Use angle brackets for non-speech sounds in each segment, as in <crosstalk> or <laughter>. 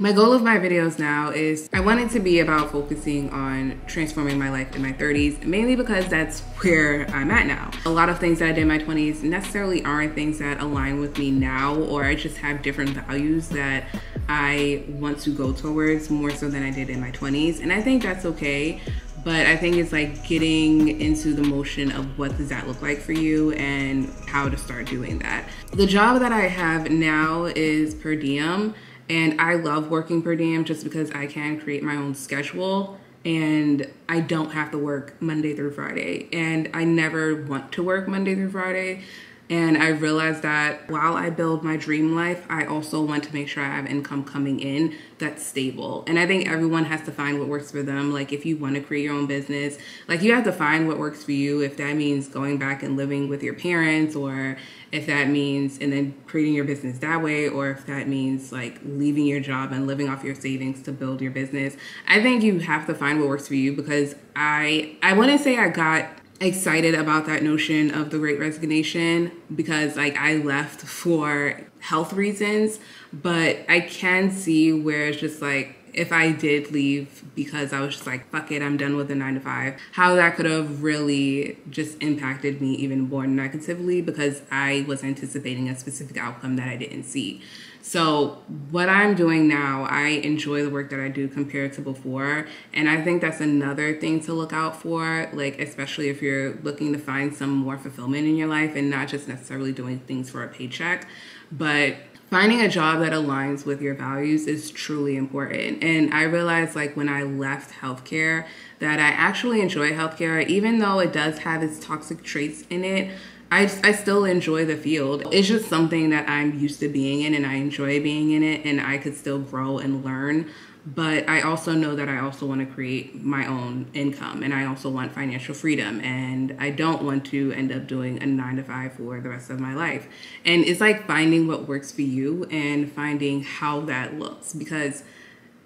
My goal of my videos now is I want it to be about focusing on transforming my life in my 30s, mainly because that's where I'm at now. A lot of things that I did in my 20s necessarily aren't things that align with me now, or I just have different values that I want to go towards more so than I did in my 20s. And I think that's okay but I think it's like getting into the motion of what does that look like for you and how to start doing that. The job that I have now is per diem. And I love working per diem just because I can create my own schedule and I don't have to work Monday through Friday. And I never want to work Monday through Friday. And I realized that while I build my dream life, I also want to make sure I have income coming in that's stable. And I think everyone has to find what works for them. Like if you want to create your own business, like you have to find what works for you. If that means going back and living with your parents or if that means and then creating your business that way or if that means like leaving your job and living off your savings to build your business. I think you have to find what works for you because I I wouldn't say I got excited about that notion of the great resignation because like I left for health reasons, but I can see where it's just like if I did leave because I was just like, fuck it, I'm done with the nine to five, how that could have really just impacted me even more negatively because I was anticipating a specific outcome that I didn't see. So, what I'm doing now, I enjoy the work that I do compared to before. And I think that's another thing to look out for, like, especially if you're looking to find some more fulfillment in your life and not just necessarily doing things for a paycheck. But finding a job that aligns with your values is truly important. And I realized like when I left healthcare that I actually enjoy healthcare, even though it does have its toxic traits in it. I, I still enjoy the field. It's just something that I'm used to being in and I enjoy being in it and I could still grow and learn but I also know that I also want to create my own income and I also want financial freedom and I don't want to end up doing a 9 to 5 for the rest of my life. And it's like finding what works for you and finding how that looks because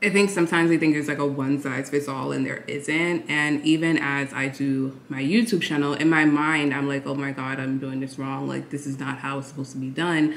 I think sometimes we think there's like a one size fits all and there isn't. And even as I do my YouTube channel, in my mind, I'm like, oh my God, I'm doing this wrong. Like, this is not how it's supposed to be done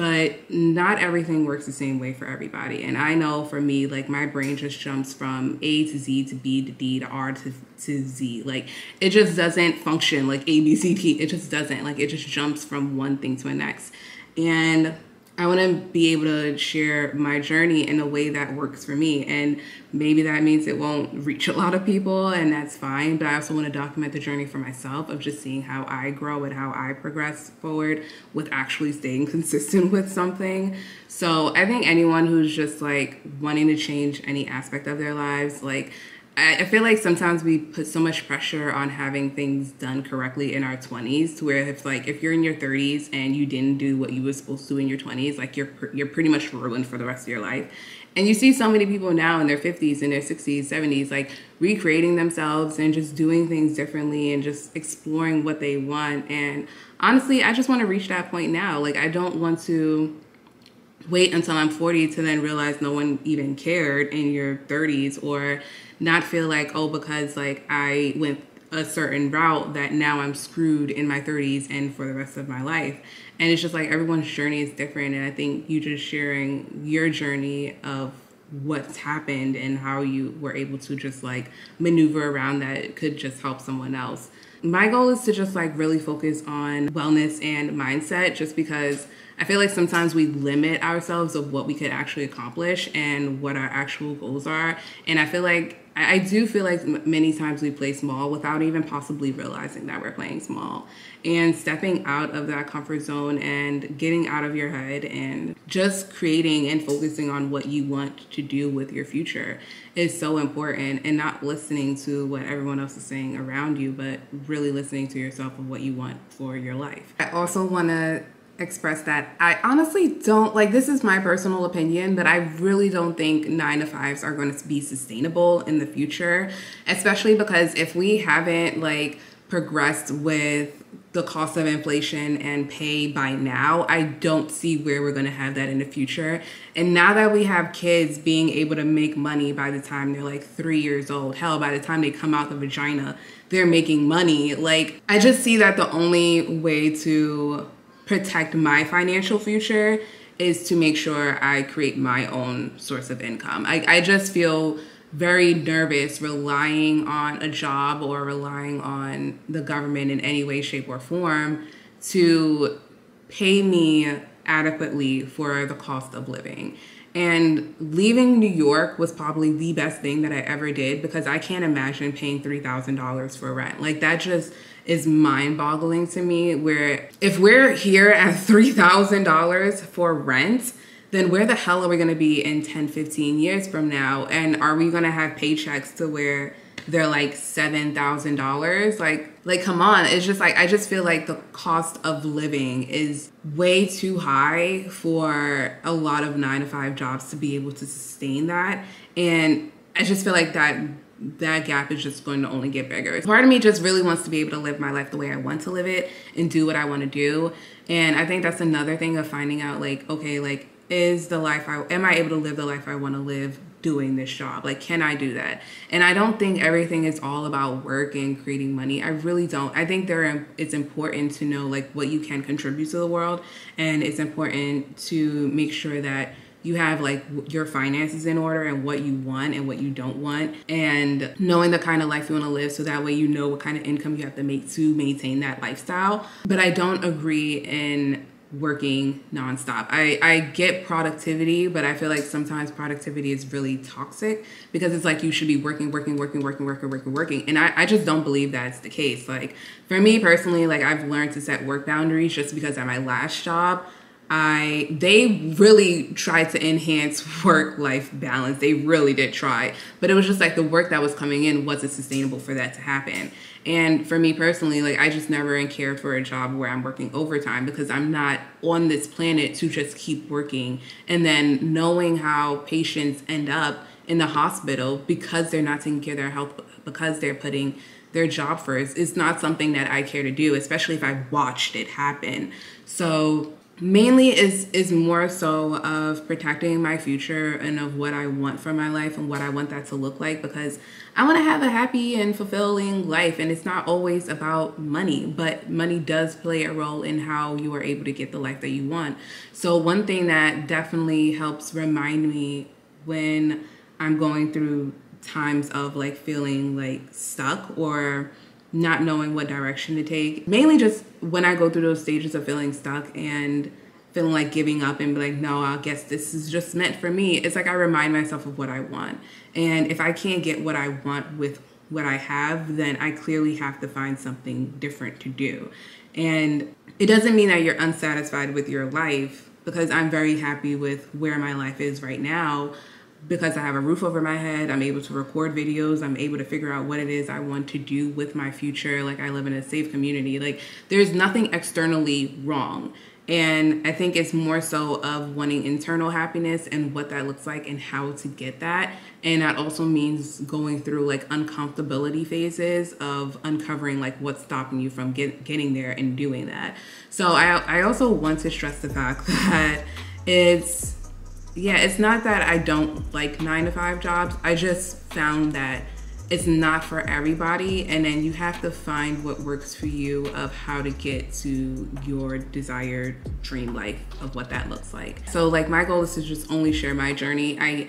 but not everything works the same way for everybody. And I know for me, like my brain just jumps from A to Z to B to D to R to, to Z. Like it just doesn't function like A, B, C, D. It just doesn't. Like it just jumps from one thing to the next. And I want to be able to share my journey in a way that works for me. And maybe that means it won't reach a lot of people, and that's fine. But I also want to document the journey for myself of just seeing how I grow and how I progress forward with actually staying consistent <laughs> with something. So I think anyone who's just like wanting to change any aspect of their lives, like, I feel like sometimes we put so much pressure on having things done correctly in our 20s to where if like if you're in your 30s and you didn't do what you were supposed to in your 20s like you're you're pretty much ruined for the rest of your life. And you see so many people now in their 50s and their 60s 70s like recreating themselves and just doing things differently and just exploring what they want. And honestly I just want to reach that point now. Like I don't want to wait until I'm 40 to then realize no one even cared in your 30s or not feel like, oh, because like I went a certain route that now I'm screwed in my 30s and for the rest of my life. And it's just like everyone's journey is different. And I think you just sharing your journey of what's happened and how you were able to just like maneuver around that could just help someone else. My goal is to just like really focus on wellness and mindset just because I feel like sometimes we limit ourselves of what we could actually accomplish and what our actual goals are. And I feel like I do feel like many times we play small without even possibly realizing that we're playing small. And stepping out of that comfort zone and getting out of your head and just creating and focusing on what you want to do with your future is so important and not listening to what everyone else is saying around you, but really listening to yourself and what you want for your life. I also want to express that I honestly don't like this is my personal opinion, but I really don't think nine to fives are going to be sustainable in the future, especially because if we haven't like progressed with the cost of inflation and pay by now, I don't see where we're going to have that in the future. And now that we have kids being able to make money by the time they're like three years old, hell, by the time they come out the vagina, they're making money. Like, I just see that the only way to protect my financial future is to make sure I create my own source of income. I, I just feel very nervous relying on a job or relying on the government in any way, shape, or form to pay me adequately for the cost of living. And leaving New York was probably the best thing that I ever did because I can't imagine paying $3,000 for rent. Like that just is mind boggling to me. Where if we're here at $3,000 for rent, then where the hell are we going to be in 10, 15 years from now? And are we going to have paychecks to where they're like $7,000? Like, like, come on. It's just like, I just feel like the cost of living is way too high for a lot of nine to five jobs to be able to sustain that. And I just feel like that that gap is just going to only get bigger. Part of me just really wants to be able to live my life the way I want to live it and do what I want to do. And I think that's another thing of finding out like, okay, like is the life I am I able to live the life I want to live doing this job? Like can I do that? And I don't think everything is all about work and creating money. I really don't. I think there it's important to know like what you can contribute to the world and it's important to make sure that you have like your finances in order and what you want and what you don't want and knowing the kind of life you want to live so that way you know what kind of income you have to make to maintain that lifestyle but i don't agree in working nonstop. I, I get productivity, but I feel like sometimes productivity is really toxic because it's like you should be working, working, working, working, working, working, working. And I, I just don't believe that's the case. Like for me personally, like I've learned to set work boundaries just because at my last job, I they really tried to enhance <laughs> work life balance. They really did try, but it was just like the work that was coming in wasn't sustainable for that to happen. And for me personally, like I just never cared for a job where I'm working overtime because I'm not on this planet to just keep working. And then knowing how patients end up in the hospital because they're not taking care of their health because they're putting their job first is not something that I care to do, especially if I've watched it happen. So mainly is is more so of protecting my future and of what I want for my life and what I want that to look like because I want to have a happy and fulfilling life and it's not always about money but money does play a role in how you are able to get the life that you want. So one thing that definitely helps remind me when I'm going through times of like feeling like stuck or not knowing what direction to take. Mainly just when I go through those stages of feeling stuck and feeling like giving up and be like, no, I guess this is just meant for me. It's like I remind myself of what I want. And if I can't get what I want with what I have, then I clearly have to find something different to do. And it doesn't mean that you're unsatisfied with your life because I'm very happy with where my life is right now because I have a roof over my head, I'm able to record videos, I'm able to figure out what it is I want to do with my future. Like, I live in a safe community. Like, there's nothing externally wrong. And I think it's more so of wanting internal happiness and what that looks like and how to get that. And that also means going through like uncomfortability phases of uncovering like what's stopping you from get, getting there and doing that. So I, I also want to stress the fact <laughs> that it's yeah, it's not that I don't like nine to five jobs. I just found that it's not for everybody and then you have to find what works for you of how to get to your desired dream life of what that looks like so like my goal is to just only share my journey i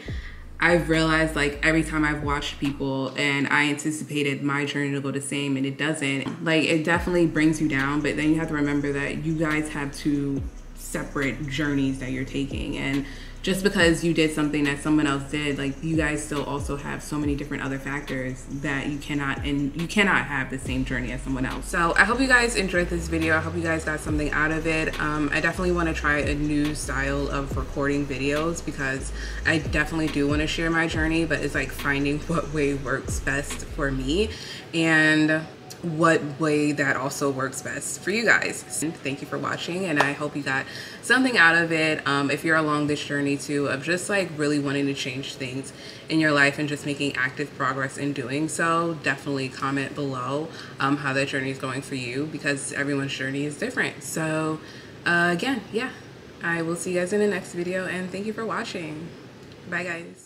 I've realized like every time I've watched people and I anticipated my journey to go the same and it doesn't, like it definitely brings you down. But then you have to remember that you guys have two separate journeys that you're taking. And just because you did something that someone else did like you guys still also have so many different other factors that you cannot and you cannot have the same journey as someone else. So i hope you guys enjoyed this video. I hope you guys got something out of it. Um, i definitely want to try a new style of recording videos because i definitely do want to share my journey but it's like finding <laughs> what way works best for me. And what way that also works best for you guys. Thank you for watching and I hope you got something out of it. Um, if you're along this journey too of just like really wanting to change things in your life and just making active progress in doing so, definitely comment below um, how that journey is going for you because everyone's journey is different. So uh, again, yeah, I will see you guys in the next video and thank you for watching. Bye guys.